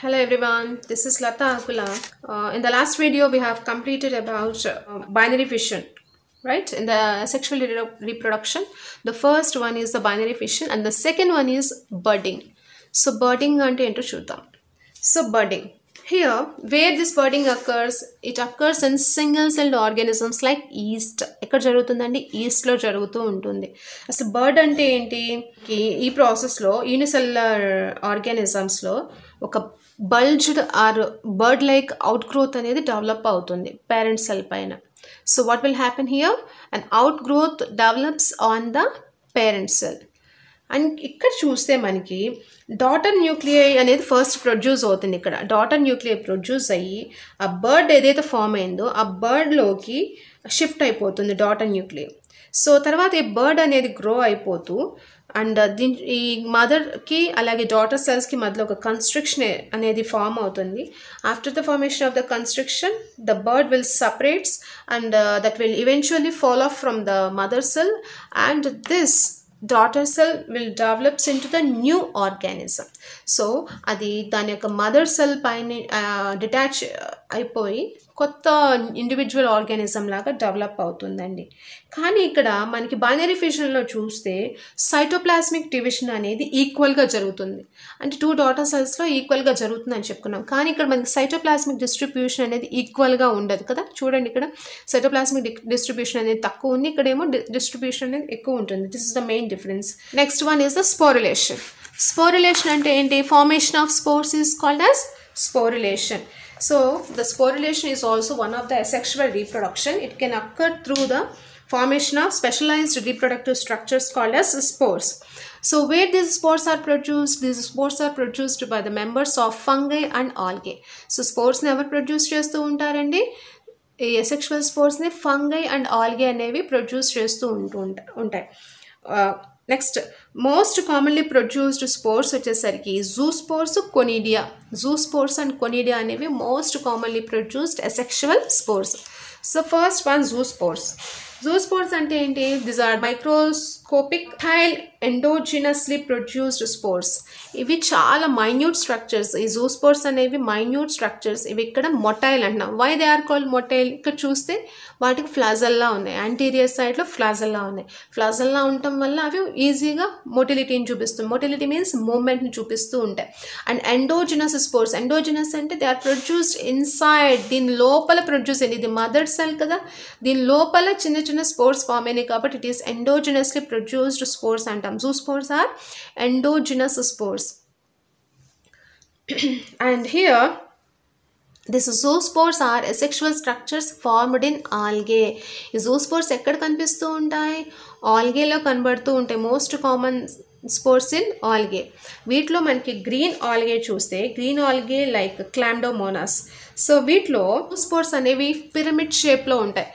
Hello everyone, this is Lata Akula. Uh, in the last video, we have completed about uh, binary fission, right? In the sexual re reproduction, the first one is the binary fission and the second one is budding. So budding and into Shuddha. So budding. Here where this budding occurs it occurs in single celled organisms like yeast ఎక్కడ జరుగుతుందండి? ఈస్ట్లో జరుగుతూ ఉంటుంది. అసలు bird అంటే ఏంటి? ఈ- ఈ ప్రాసెస్లో యూనిసెల్యులర్ ఆర్గానిజమ్స్లో ఒక bulged or bud like outgrowth అనేది డెవలప్ అవుతుంది పేరెంట్ సెల్ పైన. So what will happen here and outgrowth develops on the parent cell and ఇక్కడ చూస్తే మనకి డాటర్ న్యూక్లియై అనేది ఫస్ట్ ప్రొడ్యూస్ అవుతుంది ఇక్కడ. డాటర్ న్యూక్లియై ప్రొడ్యూస్ అయ్యి ఆ బర్డ్ ఏదైతే ఫామ్ అయిందో ఆ బర్డ్లోకి షిఫ్ట్ అయిపోతుంది డాటర్ న్యూక్లియై. సో తర్వాత ఈ బర్డ్ అనేది గ్రో అయిపోతూ అండ్ దీని ఈ మదర్కి అలాగే డాటర్ సెల్స్కి మధ్యలో ఒక కన్స్ట్రక్షన్ అనేది ఫామ్ అవుతుంది. After the formation of the constriction the bud will separates and that will eventually fall off from the mother cell and this daughter cell will develops into the new organism so అది దాని యొక్క mother cell పైన detach అయిపోయి కొత్త individual organism లాగా develop అవుతుందండి. కానీ ఇక్కడ మనకి బైనరీ ఫిషన్లో చూస్తే సైటోప్లాస్మిక్ డివిజన్ అనేది ఈక్వల్గా జరుగుతుంది. అంటే టూ డాటర్ సెల్స్లో ఈక్వల్గా జరుగుతుందని చెప్పుకున్నాం. కానీ ఇక్కడ మనకి సైటోప్లాస్మిక్ డిస్ట్రిబ్యూషన్ అనేది ఈక్వల్గా ఉండదు కదా? చూడండి ఇక్కడ. సైటోప్లాస్మిక్ డిస్ట్రిబ్యూషన్ అనేది తక్కువ ఉంది. ఇక్కడేమో డిస్ట్రిబ్యూషన్ అనేది ఎక్కువ ఉంటుంది. This is the main difference next one is the sporulation sporulation అంటే ఏంటి? Formation of spores is called as sporulation So, the sporulation is also one of the asexual reproduction. It can occur through the formation of specialized reproductive structures called as spores. So, where these spores are produced? These spores are produced by the members of fungi and algae. So, spores never produce చేస్తూ ఉంటారండి ఈ asexual స్పోర్ట్స్ని fungi and algae అనేవి produce చేస్తూ ఉంటూ ఉంటా- ఉంటాయి next most commonly produced spores వచ్చేసరికి zoospores conidia. Zoospores and conidia అనేవి most commonly produced asexual spores so first one zoospores. Zoospores అంటే ఏంటి? దిస్ ఆర్ మైక్రోస్కోపిక్ హైల్ ఎండోజినస్లీ ప్రొడ్యూస్డ్ స్పోర్ట్స్ ఇవి చాలా మైన్యూట్ స్ట్రక్చర్స్ ఈ జూ స్పోర్ట్స్ అనేవి మైన్యూట్ స్ట్రక్చర్స్ ఇవి ఇక్కడ మొటైల్ అంటున్నాం. Why they are called motile ఇక్కడ చూస్తే వాటికి ఫ్లాజల్లా ఉన్నాయి. యాంటీరియర్ సైడ్లో ఫ్లాజల్లా ఉన్నాయి. ఫ్లాజల్లా ఉండటం వల్ల అవి ఈజీగా మొటిలిటీని చూపిస్తుంది. మొటిలిటీ మీన్స్ మూమెంట్ని చూపిస్తూ ఉంటాయి. అండ్ ఎండోజినస్ స్పోర్ట్స్ ఎండోజినస్ అంటే దే ఆర్ ప్రొడ్యూస్డ్ ఇన్సైడ్ దీని లోపల ప్రొడ్యూస్ అయింది ఇది మదర్ సెల్ కదా. దీని లోపల చిన్న చిన్న స్పోర్ట్స్ ఫామ్ అయినాయి కాబట్టి it is endogenously produced spores అంటాం. Zoospores are endogenous spores and here this zoospores are asexual structures formed in algae ఈ జూస్పోర్స్ ఎక్కడ కనిపిస్తూ ఉంటాయి? ఆల్గేలో కనబడుతూ ఉంటాయి. Most common spores in algae వీటిలో మనకి గ్రీన్ ఆల్గే చూస్తే green algae like Chlamydomonas so వీటిలో స్పోర్ట్స్ అనేవి పిరమిడ్ షేప్లో ఉంటాయి.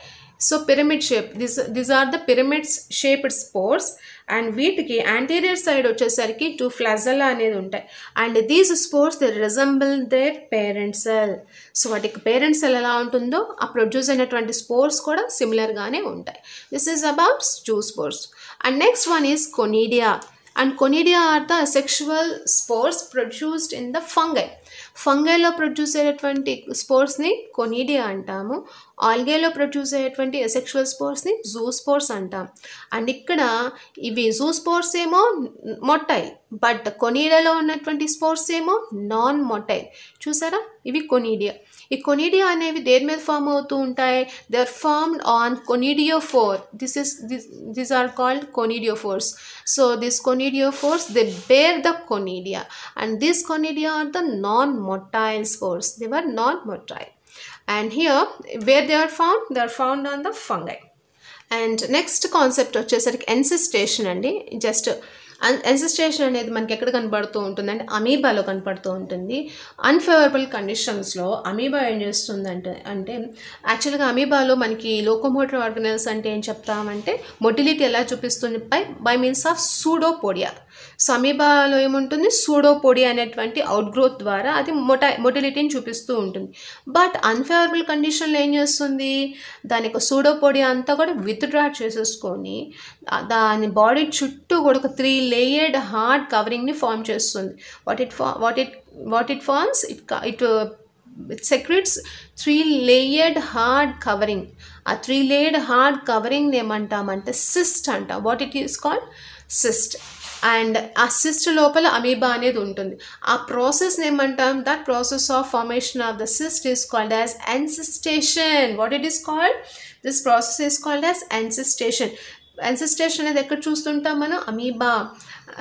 So pyramid shape this this are the pyramids shaped spores and వీటికి యాంటీరియర్ సైడ్ వచ్చేసరికి టూ ఫ్లజల్లా అనేది ఉంటాయి. And these spores they resemble their parent cell so వాటికి పేరెంట్ సెల్ ఎలా ఉంటుందో ఆ ప్రొడ్యూస్ అయినటువంటి స్పోర్ట్స్ కూడా సిమిలర్గానే ఉంటాయి. This is about zoospores and next one is conidia and conidia are the sexual spores produced in the fungi ఫంగైలో produce అయ్యేటువంటి స్పోర్ట్స్ని కొనీడియా అంటాము ఆల్గేలో ప్రొడ్యూస్ అయ్యేటువంటి ఎసెక్షువల్ స్పోర్ట్స్ని జూ స్పోర్ట్స్ అంటాం. అండ్ ఇక్కడ ఇవి జూ స్పోర్ట్స్ ఏమో మొట్టైల్ బట్ కొనీడియాలో ఉన్నటువంటి స్పోర్ట్స్ ఏమో నాన్ మొటైల్. చూసారా? ఇవి కొనీడియా. ఈ కొనీడియా అనేవి దేని మీద ఫామ్ అవుతూ ఉంటాయి? They are formed on conidiophore this is this are called conidiophores so this conidiophores they bear the conidia and this conidia are the non motile spores they were non motile and here where they are found they are found on the fungi and next concept వచ్చేసరికి encystation అండి. Just encystation అనేది మనకి ఎక్కడ కనపడుతూ ఉంటుందంటే అమీబాలో కనపడుతూ ఉంటుంది. Unfavourable కండిషన్స్లో అమీబా ఏం చేస్తుందంటే అంటే యాక్చువల్గా అమీబాలో మనకి లోకోమోటర్ ఆర్గనల్స్ అంటే ఏం చెప్తామంటే మొటిలిటీ ఎలా చూపిస్తుంది? By by means of pseudopodia so ఏముంటుంది? సూడోపొడి అనేటువంటి అవుట్ గ్రోత్ ద్వారా అది మొటా మొటిలిటీని చూపిస్తూ ఉంటుంది. బట్ అన్ఫేవరబుల్ కండిషన్లో ఏం చేస్తుంది? దాని యొక్క సూడోపొడి అంతా కూడా విత్డ్రా చేసేసుకొని దాని బాడీ చుట్టూ కూడా ఒక త్రీ లేయర్డ్ హార్డ్ కవరింగ్ని ఫామ్ చేస్తుంది. What it fa what it what it forms it it it uh, three layered hard covering ఆ త్రీ లేయర్డ్ హార్డ్ కవరింగ్ ఏమంటామంటే సిస్ట్ అంట. What it is called cyst and ఆ cyst లోపల amoeba అనేది ఉంటుంది. ఆ ప్రాసెస్ ఏమంటాం? That process of formation of the cyst is called as encystation what it is called this process is called as encystation encystation అనేది ఎక్కడ చూస్తుంటాం మనం? అమీబా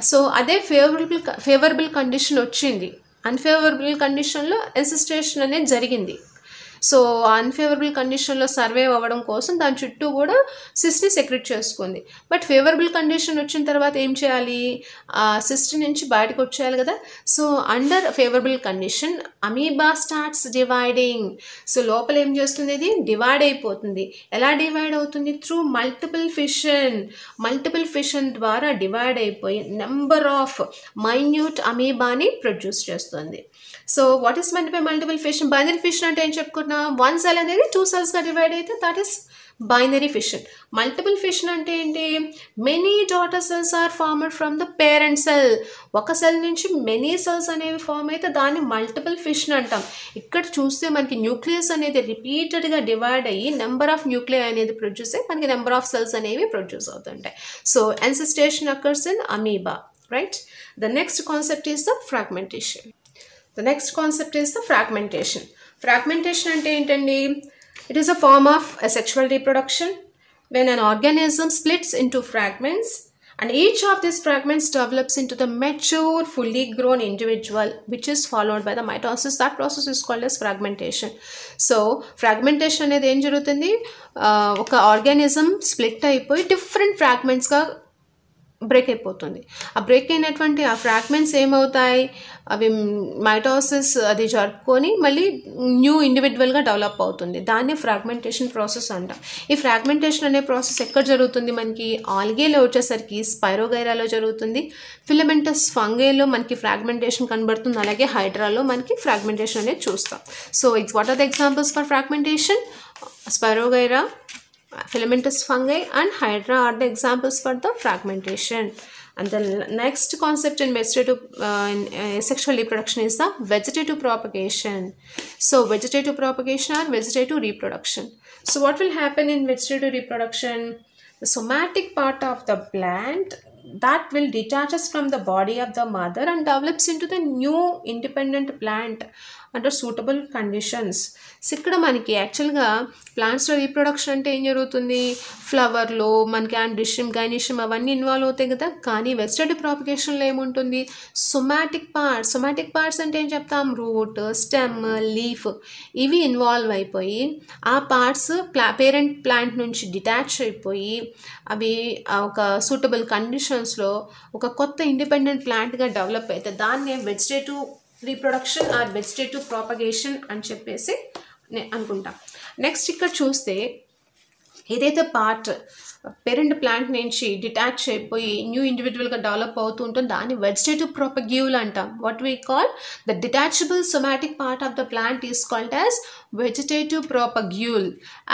సో అదే ఫేవరబుల్ ఫేవరబుల్ కండిషన్ వచ్చింది. అన్ఫేవరబుల్ కండిషన్లో ఎన్సిస్టేషన్ అనేది జరిగింది. సో అన్ఫేవరబుల్ కండిషన్లో సర్వే అవ్వడం కోసం దాని చుట్టూ కూడా సిస్ట్ని సెక్రెట్ చేసుకుంది. బట్ ఫేవరబుల్ కండిషన్ వచ్చిన తర్వాత ఏం చేయాలి? ఆ సిస్ట్ నుంచి బయటకు వచ్చేయాలి కదా. So under favourable condition amoeba starts dividing so లోపల ఏం చేస్తుంది ఇది? డివైడ్ అయిపోతుంది. ఎలా డివైడ్ అవుతుంది? Through multiple fission multiple fission ద్వారా డివైడ్ అయిపోయి నెంబర్ ఆఫ్ మైన్యూట్ అమీబాని ప్రొడ్యూస్ చేస్తుంది. So what is meant by multiple fission binary fission అంటే ఏం చెప్పుకున్నాం వన్ సెల్ అనేది టూ సెల్స్గా డివైడ్ అయితే that is binary fission multiple fission అంటే ఏంటి? Many daughter cells are formed from the parent cell ఒక సెల్ నుంచి మెనీ సెల్స్ అనేవి ఫామ్ అయితే దాన్ని మల్టిపుల్ ఫిషన్ అంటాం. ఇక్కడ చూస్తే మనకి న్యూక్లియస్ అనేది రిపీటెడ్గా డివైడ్ అయ్యి నెంబర్ ఆఫ్ న్యూక్లియర్ అనేది ప్రొడ్యూస్ అయ్యి మనకి నెంబర్ ఆఫ్ సెల్స్ అనేవి ప్రొడ్యూస్ అవుతుంటాయి. So encystation occurs in amoeba right the next concept is the fragmentation the next concept is the fragmentation fragmentation అంటే ఏంటండి? It is a form of asexual reproduction when an organism splits in fragments and each of this fragments develops into the mature fully grown individual which is followed by the mitosis that process is called as fragmentation so fragmentation అనేది ఏం జరుగుతుంది? ఒక organism split అయిపోయి different ఫ్రాగ్మెంట్స్గా break అయిపోతుంది. ఆ break అయినటువంటి ఆ ఫ్రాగ్మెంట్స్ ఏమవుతాయి? అవి మైటోసిస్ అది జరుపుకొని మళ్ళీ న్యూ ఇండివిజువల్గా డెవలప్ అవుతుంది. దాన్ని ఫ్రాగ్మెంటేషన్ ప్రాసెస్ అంటాం. ఈ ఫ్రాగ్మెంటేషన్ అనే ప్రాసెస్ ఎక్కడ జరుగుతుంది? మనకి ఆల్గేలో వచ్చేసరికి స్పైరోగైరాలో జరుగుతుంది. ఫిలమెంటస్ ఫంగేలో మనకి ఫ్రాగ్మెంటేషన్ కనబడుతుంది. అలాగే హైడ్రాలో మనకి ఫ్రాగ్మెంటేషన్ అనేది చూస్తాం. So it's what are the examples for fragmentation Spirogyra filamentous fungi and hydra are the examples for the fragmentation. And the next concept in vegetative uh, in, uh, sexual reproduction is the vegetative propagation. So vegetative propagation or vegetative reproduction. So what will happen in vegetative reproduction? The somatic part of the plant that will detaches from the body of the mother and develops into the new independent plant under suitable conditions ఇక్కడ మనకి యాక్చువల్గా ప్లాంట్స్లో reproduction అంటే ఏం జరుగుతుంది? ఫ్లవర్లో మనకి ఆండ్రిషియం గైనిషియం అవన్నీ involve అవుతాయి కదా? కానీ వెజిటేటివ్ ప్రాపికేషన్లో ఏముంటుంది? సొమాటిక్ పార్ట్స్ సొమాటిక్ పార్ట్స్ అంటే ఏం చెప్తాం? రూట్ స్టెమ్ లీఫ్ ఇవి ఇన్వాల్వ్ అయిపోయి ఆ పార్ట్స్ ప్లా పేరెంట్ ప్లాంట్ నుంచి డిటాచ్ అయిపోయి అవి ఒక సూటబుల్ కండిషన్స్లో ఒక కొత్త ఇండిపెండెంట్ ప్లాంట్గా డెవలప్ అయితే దాన్నే vegetative reproduction or vegetative propagation అని చెప్పేసి అనుకుంటా. నెక్స్ట్ ఇక్కడ చూస్తే ఏదైతే పార్ట్ పేరెంట్ ప్లాంట్ నుంచి డిటాచ్ అయిపోయి న్యూ ఇండివిజువల్గా డెవలప్ అవుతూ ఉంటుంది దాన్ని వెజిటేటివ్ ప్రాపగ్యూల్ అంటాం. What we call the detachable somatic part of the plant is called as vegetative propagule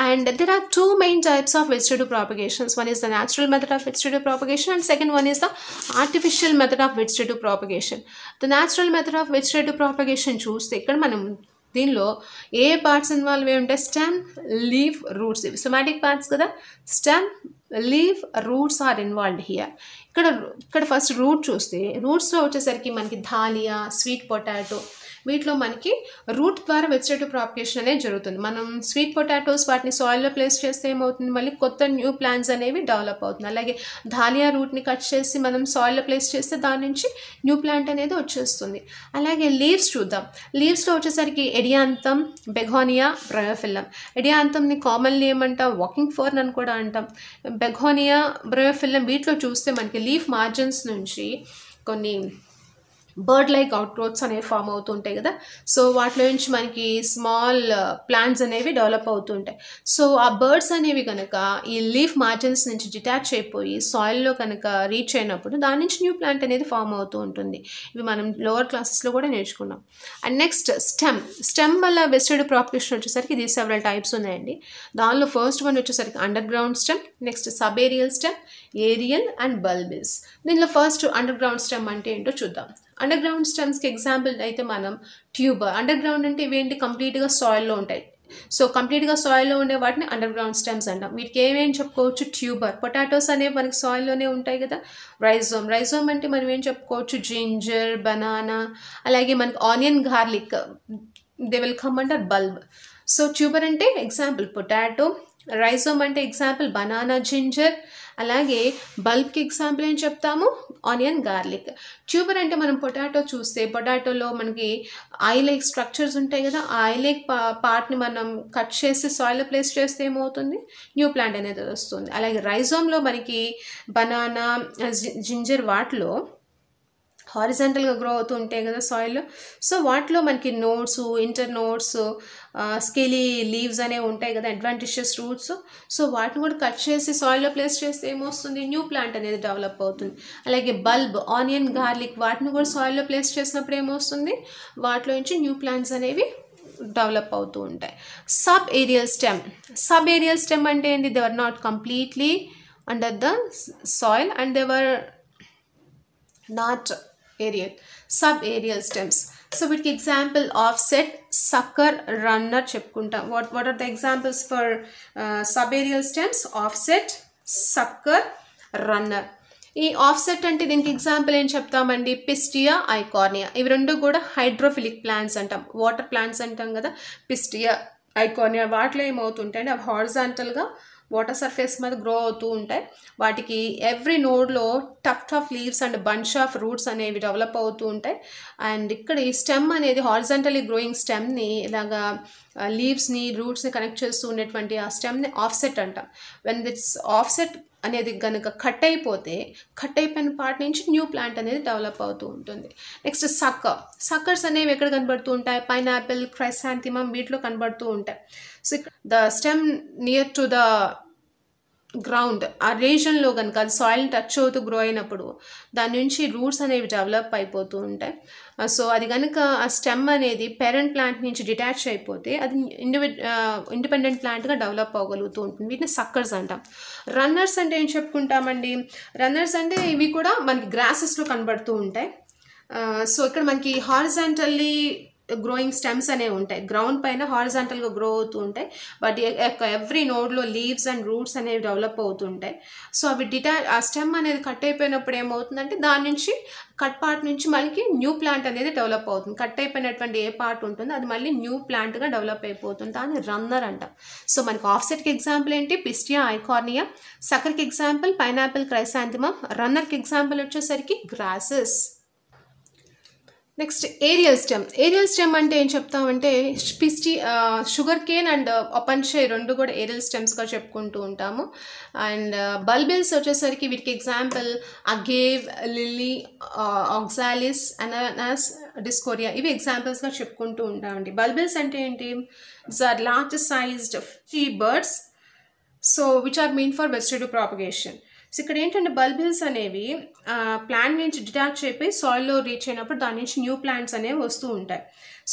and there are two main types of vegetative propagations one is the natural method of vegetative propagation and second one is the artificial method of vegetative propagation the natural method of vegetative propagation చూస్తే ఇక్కడ మనం దీనిలో ఏ parts involve అయి ఉంటాయి? Stem leaf roots ఇవి somatic parts కదా? Stem leaf roots are involved here ఇక్కడ ఇక్కడ ఫస్ట్ రూట్ చూస్తే రూట్స్లో వచ్చేసరికి మనకి ధాలియా స్వీట్ పొటాటో వీటిలో మనకి రూట్ ద్వారా వెజిటేటివ్ ప్రాపగేషన్ అనేది జరుగుతుంది. మనం స్వీట్ పొటాటోస్ వాటిని సాయిల్లో ప్లేస్ చేస్తే ఏమవుతుంది? మళ్ళీ కొత్త న్యూ ప్లాంట్స్ అనేవి డెవలప్ అవుతుంది అలాగే ధాలియా రూట్ని కట్ చేసి మనం సాయిల్లో ప్లేస్ చేస్తే దాని నుంచి న్యూ ప్లాంట్ అనేది వచ్చేస్తుంది. అలాగే లీవ్స్ చూద్దాం. లీవ్స్లో వచ్చేసరికి ఎడియాంతం బెఘోనియా బ్రయోఫిల్లం. ఎడియాంతంని కామన్లీ ఏమంటాం? వాకింగ్ ఫోర్న్ అని కూడా అంటాం. బెఘోనియా బ్రయోఫిల్లం వీటిలో చూస్తే మనకి లీఫ్ మార్జిన్స్ నుంచి కొన్ని బర్డ్ లైక్ అవుట్గ్రోత్స్ అనేవి ఫామ్ అవుతుంటాయి కదా. సో వాటిలో నుంచి మనకి స్మాల్ ప్లాంట్స్ uh, అనేవి డెవలప్ అవుతుంటాయి. సో ఆ బర్డ్స్ అనేవి కనుక ఈ లీఫ్ మార్జిన్స్ నుంచి డిటాచ్ అయిపోయి సాయిల్లో కనుక రీచ్ అయినప్పుడు దాని నుంచి న్యూ ప్లాంట్ అనేది ఫామ్ అవుతూ ఉంటుంది. ఇవి మనం లోవర్ క్లాసెస్లో కూడా నేర్చుకున్నాం. అండ్ నెక్స్ట్ స్టెమ్ స్టెమ్ వల్ల వెస్టెడ్ ప్రాపగేషన్ వచ్చేసరికి ఇది సెవెరల్ టైప్స్ ఉన్నాయండి. దానిలో ఫస్ట్ వన్ వచ్చేసరికి underground stem next subaerial stem aerial and bulbils దీనిలో ఫస్ట్ అండర్ గ్రౌండ్ స్టెమ్ అంటే ఏంటో చూద్దాం. అండర్ గ్రౌండ్ స్టెమ్స్కి ఎగ్జాంపుల్ అయితే మనం ట్యూబర్ అండర్ గ్రౌండ్ అంటే ఇవేంటి కంప్లీట్గా సాయిల్లో ఉంటాయి. సో కంప్లీట్గా సాయిల్లో ఉండే వాటిని అండర్ గ్రౌండ్ స్టెమ్స్ అంటాం. వీటికి ఏమేమి చెప్పుకోవచ్చు? ట్యూబర్ పొటాటోస్ అనేవి మనకి సాయిల్లోనే ఉంటాయి కదా. రైజోమ్ రైజోమ్ అంటే మనం ఏం చెప్పుకోవచ్చు? జింజర్ బనానా అలాగే మనకి onion garlic they will come under bulb so tuber అంటే ఎగ్జాంపుల్ పొటాటో రైజోమ్ అంటే ఎగ్జాంపుల్ బనానా జింజర్ అలాగే బల్బ్కి ఎగ్జాంపుల్ ఏం చెప్తాము? Onion garlic. ట్యూబర్ అంటే మనం పొటాటో చూస్తే పొటాటోలో మనకి ఐలేక్ స్ట్రక్చర్స్ ఉంటాయి కదా ఆ ఐలేక్ పా పార్ట్ని మనం కట్ చేసి సాయిల్ ప్లేస్ చేస్తే ఏమవుతుంది? న్యూ ప్లాంట్ అనేది వస్తుంది. అలాగే రైజోమ్లో మనకి బనానా జింజర్ వాటిలో హారిజెంటల్గా గ్రో అవుతూ ఉంటాయి కదా సాయిల్లో సో వాటిలో మనకి nodes internodes scaly leaves అనేవి ఉంటాయి కదా అడ్వాంటిషియస్ రూట్స్ సో వాటిని కూడా కట్ చేసి సాయిల్లో ప్లేస్ చేస్తే ఏమొస్తుంది? న్యూ ప్లాంట్ అనేది డెవలప్ అవుతుంది. అలాగే బల్బ్ ఆనియన్ గార్లిక్ వాటిని కూడా సాయిల్లో ప్లేస్ చేసినప్పుడు ఏమొస్తుంది? వాటిలో నుంచి న్యూ ప్లాంట్స్ అనేవి డెవలప్ అవుతూ ఉంటాయి. Sub aerial stem sub aerial stem అంటే ఏంటి they are not completely under the soil and they're not aerial subaerial stems so వీటికి ఎగ్జాంపుల్ ఆఫ్సెట్ సక్కర్ రన్నర్ చెప్పుకుంటాం. What what are the examples for subaerial stems offset sucker runner ఈ offset అంటే దీనికి example ఏం చెప్తామండి? Pistia Eichhornia ఇవి రెండు కూడా హైడ్రోఫిలిక్ ప్లాంట్స్ అంటాం. వాటర్ ప్లాంట్స్ అంటాం కదా? పిస్టియా ఐకార్నియా వాటిలో ఏమవుతుంటాయి అంటే అవి హార్జాంటల్గా వాటర్ సర్ఫేస్ మీద గ్రో అవుతూ ఉంటాయి. వాటికి ఎవ్రీ నోడ్లో tuft tuft leaves and bunch of roots అనేవి డెవలప్ అవుతూ ఉంటాయి. అండ్ ఇక్కడ ఈ స్టెమ్ అనేది హారిజెంటలీ గ్రోయింగ్ స్టెమ్ని ఇలాగా లీవ్స్ని రూట్స్ని కనెక్ట్ చేస్తూ ఉండేటువంటి ఆ స్టెమ్ని ఆఫ్సెట్ అంటాం. వెన్ దిట్స్ ఆఫ్సెట్ అనేది కనుక కట్ అయిపోతే కట్ అయిపోయిన పార్ట్ నుంచి న్యూ ప్లాంట్ అనేది డెవలప్ అవుతూ ఉంటుంది. నెక్స్ట్ సక్కర్ సక్కర్స్ అనేవి ఎక్కడ కనబడుతూ ఉంటాయి? పైనాపిల్ క్రైసాంతిమం వీటిలో కనబడుతూ ఉంటాయి. So the stem near to the ground ఆ రీజన్లో కనుక అది సాయిల్ని టచ్ అవుతూ గ్రో అయినప్పుడు దాని నుంచి రూట్స్ అనేవి డెవలప్ అయిపోతూ ఉంటాయి. సో అది కనుక ఆ స్టెమ్ అనేది పేరెంట్ ప్లాంట్ నుంచి డిటాచ్ అయిపోతే అది ఇండివి ఇండిపెండెంట్ ప్లాంట్గా డెవలప్ అవ్వగలుగుతూ ఉంటుంది. వీటిని సక్కర్స్ అంటాం. రన్నర్స్ అంటే ఏం చెప్పుకుంటామండి? రన్నర్స్ అంటే ఇవి కూడా మనకి గ్రాసెస్లో కనబడుతూ ఉంటాయి. సో ఇక్కడ మనకి హారిజాంటల్లీ గ్రోయింగ్ స్టెమ్స్ అనేవి ఉంటాయి. గ్రౌండ్ పైన హారిజాంటల్గా గ్రో అవుతూ ఉంటాయి. బట్ ఎవ్రీ నోడ్లో లీవ్స్ అండ్ రూట్స్ అనేవి డెవలప్ అవుతుంటాయి సో అవి డిటా ఆ స్టెమ్ అనేది కట్ అయిపోయినప్పుడు ఏమవుతుందంటే దాని నుంచి కట్ పార్ట్ నుంచి మనకి న్యూ ప్లాంట్ అనేది డెవలప్ అవుతుంది. కట్ అయిపోయినటువంటి ఏ పార్ట్ ఉంటుందో అది మళ్ళీ న్యూ ప్లాంట్గా డెవలప్ అయిపోతుంది. దాన్ని రన్నర్ అంటాం. సో మనకి ఆఫ్సెట్కి ఎగ్జాంపుల్ ఏంటి? పిస్టియా ఐకార్నియా సకర్కి ఎగ్జాంపుల్ పైనాపిల్ క్రైసాంతిమం రన్నర్కి ఎగ్జాంపుల్ వచ్చేసరికి grasses next aerial stem. Aerial stem అంటే ఏం చెప్తామంటే పిస్టి షుగర్ కేన్ అండ్ అపన్షే రెండు కూడా ఏరియల్ స్టెమ్స్గా చెప్పుకుంటూ ఉంటాము. అండ్ బల్బిల్స్ వచ్చేసరికి వీటికి example Agave lily Oxalis Ananas Dioscorea ఇవి ఎగ్జాంపుల్స్గా చెప్పుకుంటూ ఉంటామండి. బల్బిల్స్ అంటే ఏంటి? It's are large sized fee buds so which are mean for vegetative propagation so ఇక్కడ ఏంటంటే బల్బిల్స్ అనేవి ప్లాంట్ నుంచి డిటాచ్ అయిపోయి సాయిల్లో రీచ్ అయినప్పుడు దాని నుంచి న్యూ ప్లాంట్స్ అనేవి వస్తూ ఉంటాయి.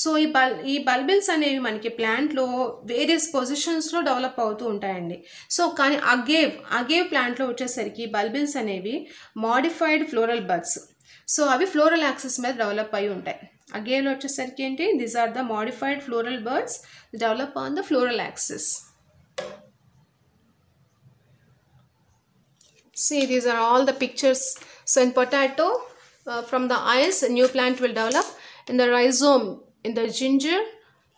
సో ఈ బల్ ఈ బల్బిల్స్ అనేవి మనకి ప్లాంట్లో వేరియస్ పొజిషన్స్లో డెవలప్ అవుతూ ఉంటాయండి. సో కానీ అగేవ్ అగేవ్ ప్లాంట్లో వచ్చేసరికి బల్బిల్స్ అనేవి మాడిఫైడ్ ఫ్లోరల్ బడ్స్ సో అవి ఫ్లోరల్ యాక్సెస్ మీద డెవలప్ అయి ఉంటాయి. అగేవ్లో వచ్చేసరికి ఏంటి? These are the modified floral buds develop on the floral axes see these are all the pictures. So in potato uh, from the eyes a new plant will develop. In the rhizome in the ginger.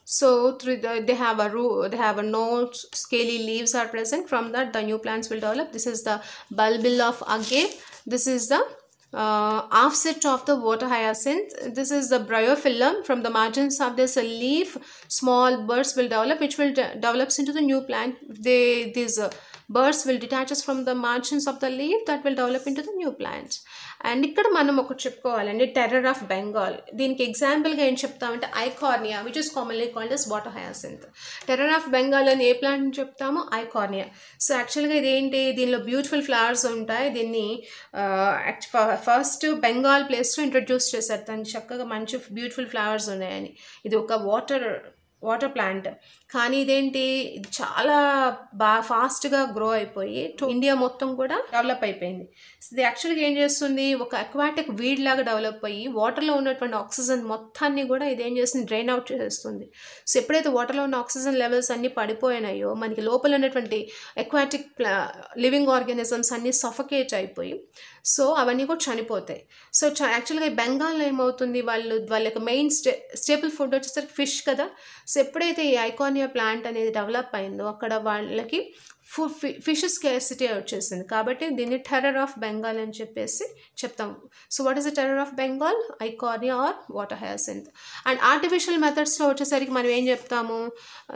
So through the they have a root they have a node scaly leaves are present. From that the new plants will develop. This is the bulbil of agave. This is the uh, offset of the water hyacinth. This is the bryophyllum. From the margins of this leaf small buds will develop which will de- develops into the new plant. They these uh, buds will detaches from the margins of the leaf that will develop into the new plant. And ఇక్కడ మనం ఒకటి చెప్పుకోవాలండి terror of Bengal దీనికి ఎగ్జాంపుల్గా ఏం చెప్తామంటే Eichhornia which is commonly called as water hyacinth terror of Bengal అని ఏ plant చెప్తామో ఐకార్నియా సో యాక్చువల్గా ఇదేంటి? దీనిలో బ్యూటిఫుల్ ఫ్లవర్స్ ఉంటాయి. దీన్ని ఫస్ట్ బెంగాల్ ప్లేస్లో ఇంట్రడ్యూస్ చేశారు. దాన్ని చక్కగా మంచి బ్యూటిఫుల్ ఫ్లవర్స్ ఉన్నాయని. ఇది ఒక వాటర్ వాటర్ ప్లాంట్ కానీ ఇదేంటి? చాలా బాగా ఫాస్ట్గా గ్రో అయిపోయి టు- ఇండియా మొత్తం కూడా డెవలప్ అయిపోయింది. ఇది యాక్చువల్గా ఏం చేస్తుంది? ఒక అక్వాటిక్ వీడ్ లాగా డెవలప్ అయ్యి వాటర్లో ఉన్నటువంటి ఆక్సిజన్ మొత్తాన్ని కూడా ఇది ఏం చేస్తుంది? డ్రైన్ అవుట్ చేస్తుంది. సో ఎప్పుడైతే వాటర్లో ఉన్న ఆక్సిజన్ లెవెల్స్ అన్నీ పడిపోయినాయో మనకి లోపల ఉన్నటువంటి అక్వాటిక్ లివింగ్ ఆర్గానిజమ్స్ అన్నీ సఫకేట్ అయిపోయి సో అవన్నీ కూడా చనిపోతాయి. సో యాక్చువల్గా బెంగాల్లో ఏమవుతుంది? వాళ్ళు వాళ్ళ యొక్క మెయిన్ స్టే స్టేబుల్ ఫుడ్ వచ్చేసరికి ఫిష్ కదా. సో ఎప్పుడైతే ఈ అమ్మోనియా ప్లాంట్ అనేది డెవలప్ అయిందో అక్కడ వాళ్ళకి ఫు ఫిష్ స్కేర్సిటీ వచ్చేసింది. కాబట్టి దీన్ని టెర్రర్ ఆఫ్ బెంగాల్ అని చెప్పేసి చెప్తాం. So what is the terror of Bengal Iconia or water hyacinth and artificial మెథడ్స్లో వచ్చేసరికి మనం ఏం చెప్తాము?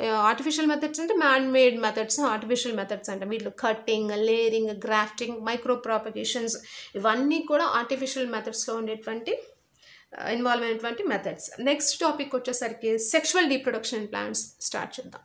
Uh, ఆర్టిఫిషియల్ మెథడ్స్ అంటే man made methods artificial methods అంటే. వీటిలో cutting layering grafting micro propagations ఇవన్నీ కూడా ఆర్టిఫిషియల్ మెథడ్స్లో ఉండేటువంటి ఇన్వాల్వ్ అయినటువంటి మెథడ్స్ నెక్స్ట్ టాపిక్ వచ్చేసరికి సెక్షువల్ రీప్రొడక్షన్ ప్లాంట్స్ స్టార్ట్ చేద్దాం.